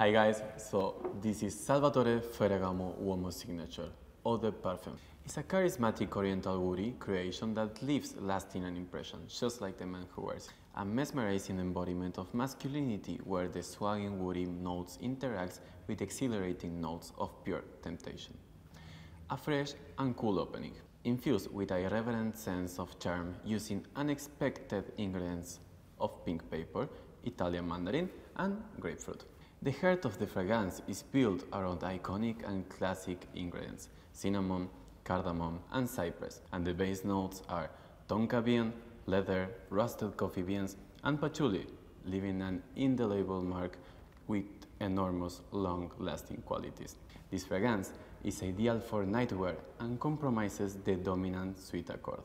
Hi guys, so this is Salvatore Ferragamo Uomo Signature, Eau Parfum. It's a charismatic oriental woody creation that leaves lasting an impression, just like the man who wears it. A mesmerizing embodiment of masculinity where the swagging woody notes interact with exhilarating notes of pure temptation. A fresh and cool opening, infused with a irreverent sense of charm using unexpected ingredients of pink pepper, Italian mandarin, and grapefruit. The heart of the fragrance is built around iconic and classic ingredients cinnamon, cardamom, and cypress, and the base notes are tonka bean, leather, roasted coffee beans, and patchouli, leaving an indelible mark with enormous long-lasting qualities. This fragrance is ideal for nightwear and compromises the dominant sweet accord.